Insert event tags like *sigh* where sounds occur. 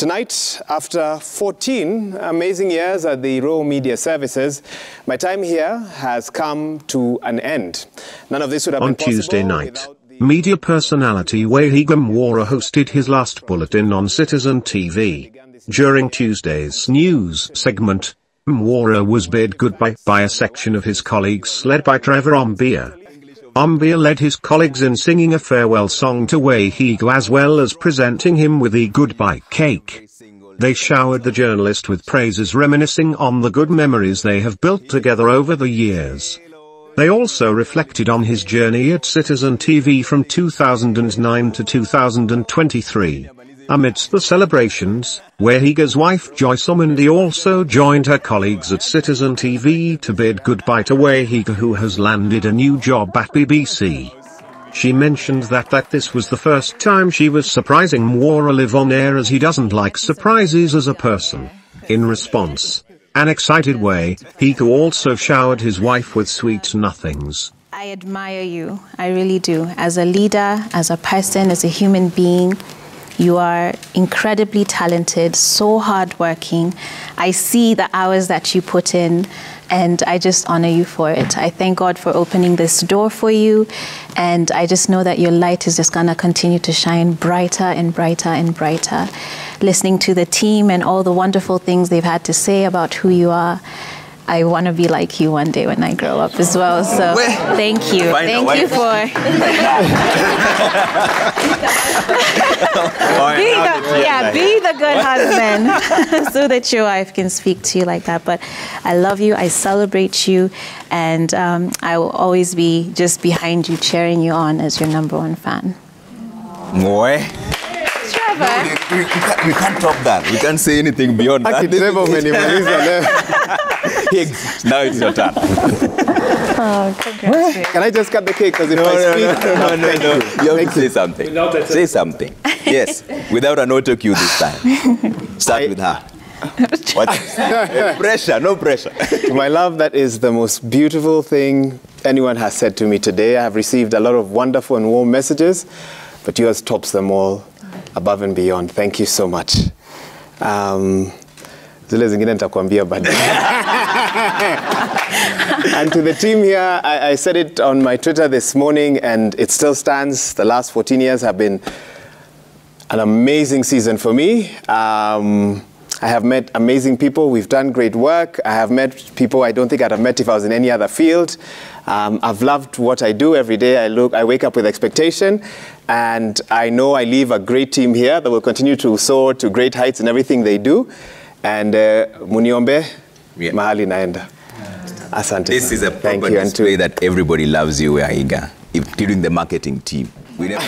Tonight, after 14 amazing years at the Royal Media Services, my time here has come to an end. None of this would have On been possible Tuesday night, media personality Waihiga Mwaura hosted his last bulletin on Citizen TV. During Tuesday's news segment, Mwaura was bid goodbye by a section of his colleagues led by Trevor Ombati. Ombati led his colleagues in singing a farewell song to Waihiga as well as presenting him with a goodbye cake. They showered the journalist with praises reminiscing on the good memories they have built together over the years. They also reflected on his journey at Citizen TV from 2009 to 2023. Amidst the celebrations, Waihiga's wife Joyce Omondi also joined her colleagues at Citizen TV to bid goodbye to Waihiga who has landed a new job at BBC. She mentioned that that this was the first time she was surprising Mwaura live on air as he doesn't like surprises as a person. In response, an excited way, Hiku also showered his wife with sweet nothings. I admire you. I really do. As a leader, as a person, as a human being, you are incredibly talented, so hardworking. I see the hours that you put in, and I just honor you for it. I thank God for opening this door for you, and I just know that your light is just gonna continue to shine brighter and brighter and brighter. Listening to the team and all the wonderful things they've had to say about who you are. I want to be like you one day when I grow up as well. So thank you. find Thank you for *laughs* be the, yeah, be the good husband *laughs* *laughs* so that your wife can speak to you like that. But I love you. I celebrate you. And um, I will always be just behind you, cheering you on as your number one fan. Moe. Trevor. We, we, can't, we can't top that. We can't say anything beyond that. Aki Trevor umenimaliza leo. Higgs, now it's your turn. Oh, congrats. Can I just cut the cake? Because if No, I no, speak, no, no, no, Thank no. you. You have to say something. Say something. Yes, without an auto cue this time. Start with her. *laughs* What? pressure, no pressure. To *laughs* my love, that is the most beautiful thing anyone has said to me today. I have received a lot of wonderful and warm messages, but yours tops them all above and beyond. Thank you so much. Um, zile zingine nitakwambia baadaye. and to the team here, I, I said it on my Twitter this morning, and it still stands. The last 14 years have been an amazing season for me. Um, I have met amazing people. We've done great work. I have met people I don't think I'd have met if I was in any other field. Um, I've loved what I do every day. I look, I wake up with expectation, and I know I leave a great team here that will continue to soar to great heights in everything they do. and uh, muniombe yeah. mahali naenda. Asante. This is a Thank you, and display that everybody loves you, Aiga, during the marketing team. We never,